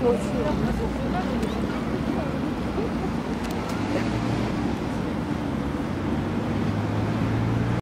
我去